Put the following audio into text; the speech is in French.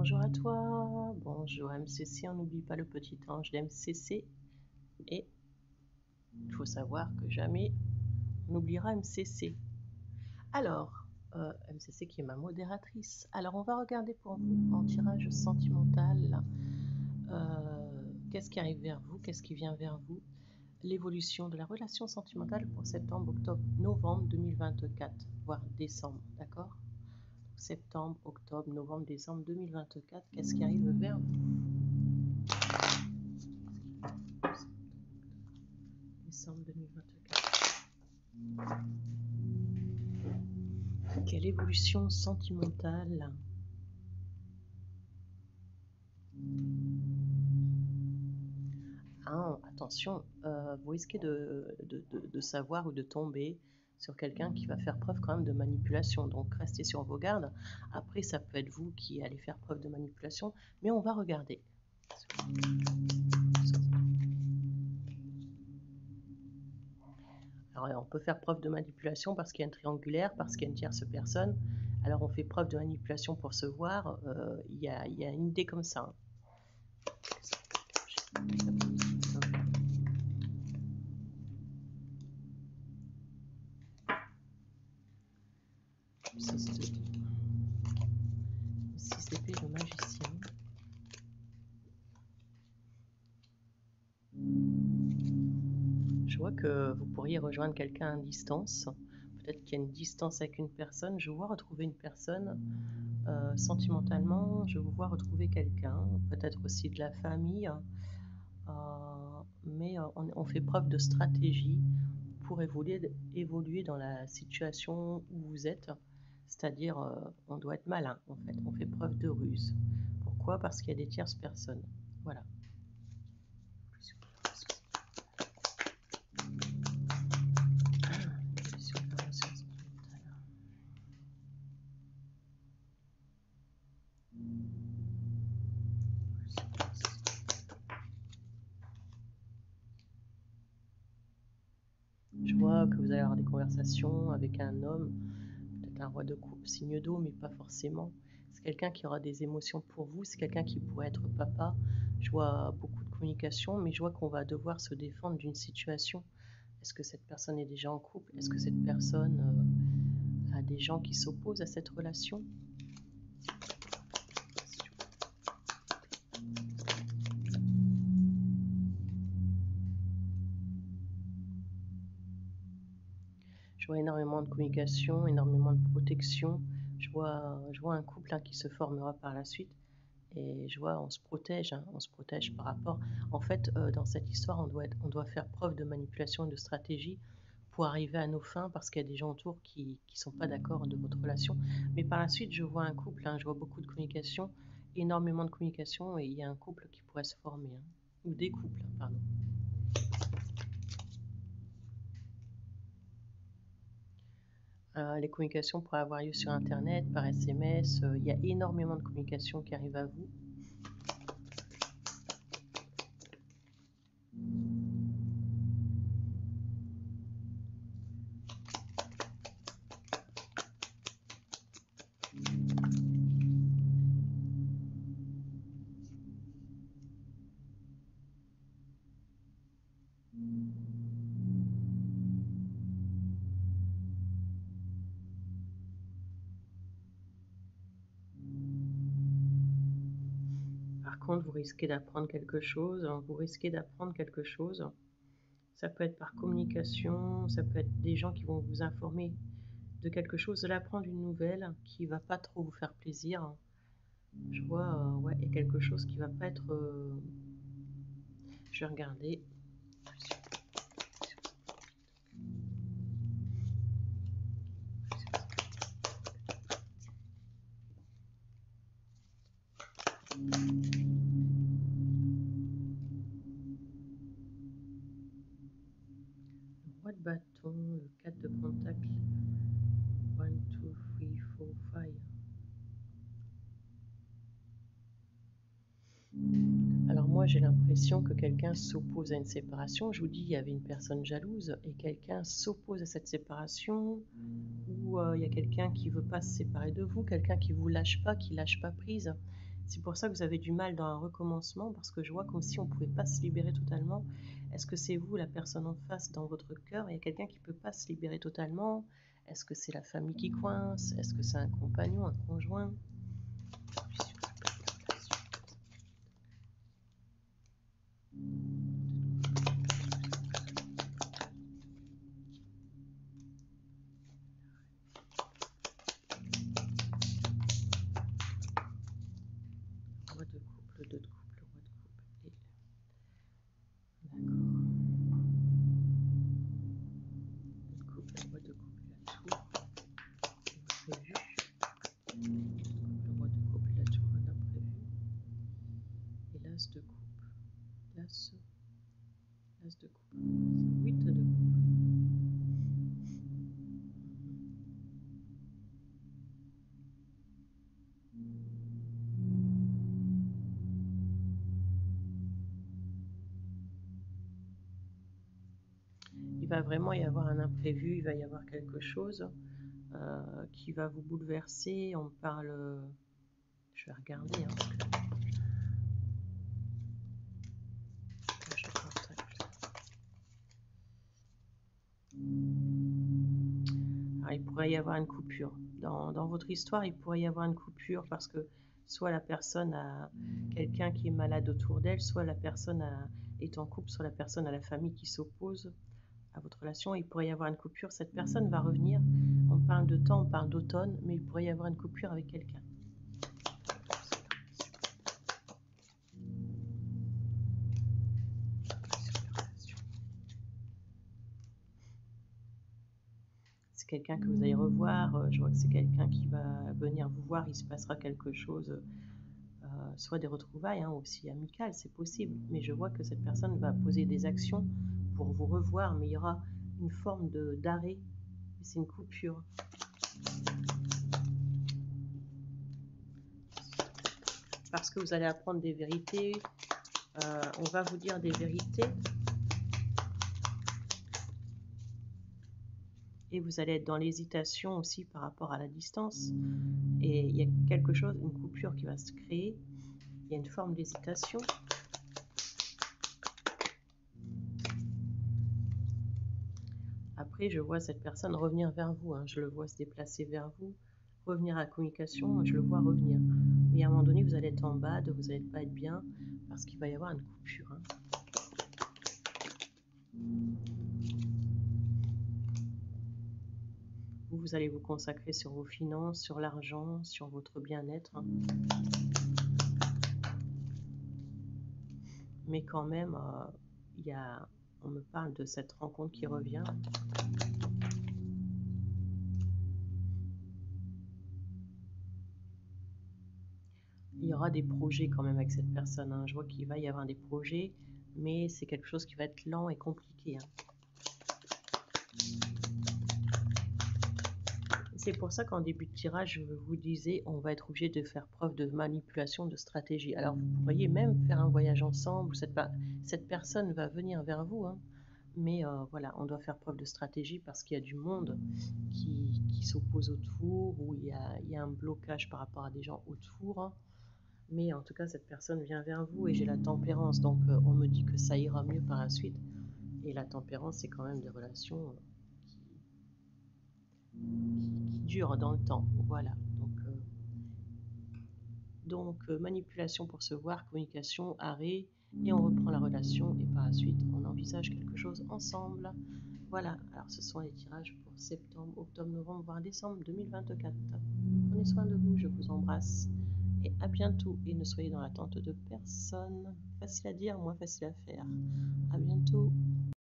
Bonjour à toi, bonjour MCC, on n'oublie pas le petit ange d'MCC et il faut savoir que jamais on n'oubliera MCC. Alors, euh, MCC qui est ma modératrice. Alors, on va regarder pour vous en tirage sentimental. Euh, qu'est-ce qui arrive vers vous? Qu'est-ce qui vient vers vous? L'évolution de la relation sentimentale pour septembre, octobre, novembre 2024, voire décembre, d'accord? Septembre, octobre, novembre, décembre 2024, qu'est-ce qui arrive vers vous Décembre 2024. Quelle évolution sentimentale? Ah, attention, euh, vous risquez de, de, savoir ou de tomber sur quelqu'un qui va faire preuve quand même de manipulation. Donc restez sur vos gardes. Après, ça peut être vous qui allez faire preuve de manipulation, mais on va regarder. Alors, on peut faire preuve de manipulation parce qu'il y a un triangulaire, parce qu'il y a une tierce personne. Alors, on fait preuve de manipulation pour se voir. Euh, il y, a, une idée comme ça. Que vous pourriez rejoindre quelqu'un à distance. Peut-être qu'il y a une distance avec une personne. Je vois retrouver une personne euh, sentimentalement. Je vous vois retrouver quelqu'un, peut-être aussi de la famille. Euh, mais euh, on, fait preuve de stratégie pour évoluer dans la situation où vous êtes. C'est-à-dire, on doit être malin, en fait. On fait preuve de ruse. Pourquoi? Parce qu'il y a des tierces personnes. Voilà. Je vois que vous allez avoir des conversations avec un homme, un roi de coupe, signe d'eau, mais pas forcément. C'est quelqu'un qui aura des émotions pour vous, c'est quelqu'un qui pourrait être papa. Je vois beaucoup de communication, mais je vois qu'on va devoir se défendre d'une situation. Est-ce que cette personne est déjà en couple? Est-ce que cette personne euh, a des gens qui s'opposent à cette relation? Énormément de communication, énormément de protection. Je vois, un couple hein, qui se formera par la suite. Et je vois, on se protège, hein, on se protège par rapport. En fait, euh, dans cette histoire, on doit, on doit faire preuve de manipulation et de stratégie pour arriver à nos fins parce qu'il y a des gens autour qui ne sont pas d'accord de votre relation. Mais par la suite, je vois un couple, hein, je vois beaucoup de communication, énormément de communication, et il y a un couple qui pourrait se former, ou des couples, pardon. Euh, les communications pourraient avoir lieu sur Internet, par SMS. Euh, il y a énormément de communications qui arrivent à vous. Vous risquez d'apprendre quelque chose. Hein, vous risquez d'apprendre quelque chose. Ça peut être par communication, ça peut être des gens qui vont vous informer de quelque chose, de l'apprendre une nouvelle qui va pas trop vous faire plaisir. Je vois, euh, ouais, il y a quelque chose qui va pas être. Euh, je vais regarder. 3, 4, 5. Alors moi j'ai l'impression que quelqu'un s'oppose à une séparation. Je vous dis, il y avait une personne jalouse et quelqu'un s'oppose à cette séparation ou euh, il y a quelqu'un qui veut pas se séparer de vous, quelqu'un qui vous lâche pas, qui lâche pas prise. C'est pour ça que vous avez du mal dans un recommencement, parce que je vois comme si on ne pouvait pas se libérer totalement. Est-ce que c'est vous, la personne en face, dans votre cœur? Il y a quelqu'un qui ne peut pas se libérer totalement Est-ce que c'est la famille qui coince? Est-ce que c'est un compagnon, un conjoint? De coupe, 8 de coupe. Il va vraiment y avoir un imprévu, il va y avoir quelque chose euh, qui va vous bouleverser. On parle, je vais regarder. Hein, il pourrait y avoir une coupure. Dans, votre histoire, il pourrait y avoir une coupure parce que soit la personne a quelqu'un qui est malade autour d'elle, soit la personne est en couple, soit la personne a la famille qui s'oppose à votre relation. Il pourrait y avoir une coupure. Cette personne va revenir. On parle de temps, on parle d'automne, mais il pourrait y avoir une coupure avec quelqu'un. Quelqu'un que vous allez revoir, euh, je vois que c'est quelqu'un qui va venir vous voir, il se passera quelque chose, euh, soit des retrouvailles, hein, aussi amicales, c'est possible, mais je vois que cette personne va poser des actions pour vous revoir, mais il y aura une forme d'arrêt, c'est une coupure. Parce que vous allez apprendre des vérités, euh, on va vous dire des vérités et vous allez être dans l'hésitation aussi par rapport à la distance. Et il y a quelque chose, une coupure qui va se créer. Il y a une forme d'hésitation. Après, je vois cette personne revenir vers vous. Hein. Je le vois se déplacer vers vous, revenir à la communication. Je le vois revenir. Mais à un moment donné, vous allez être en bas, vous n'allez pas être bien parce qu'il va y avoir une coupure. Hein. Vous allez vous consacrer sur vos finances, sur l'argent, sur votre bien-être. Mais quand même, euh, y a, on me parle de cette rencontre qui revient. Il y aura des projets quand même avec cette personne. Hein. Je vois qu'il va y avoir des projets, mais c'est quelque chose qui va être lent et compliqué. Hein. C'est pour ça qu'en début de tirage, je vous disais, on va être obligé de faire preuve de manipulation, de stratégie. Alors, vous pourriez même faire un voyage ensemble. Cette, personne va venir vers vous, hein. mais euh, voilà, on doit faire preuve de stratégie parce qu'il y a du monde qui, s'oppose autour, ou il y, a, il y, a, un blocage par rapport à des gens autour. Hein. Mais en tout cas, cette personne vient vers vous et j'ai la tempérance, donc euh, on me dit que ça ira mieux par la suite. Et la tempérance, c'est quand même des relations euh, qui, dure dans le temps. Voilà. Donc, euh, euh, manipulation pour se voir, communication, arrêt, et on reprend la relation et par la suite on envisage quelque chose ensemble. Voilà, alors ce sont les tirages pour septembre, octobre, novembre, voire décembre 2024. Prenez soin de vous, je vous embrasse et à bientôt et ne soyez dans l'attente de personne. Facile à dire, moins facile à faire. À bientôt.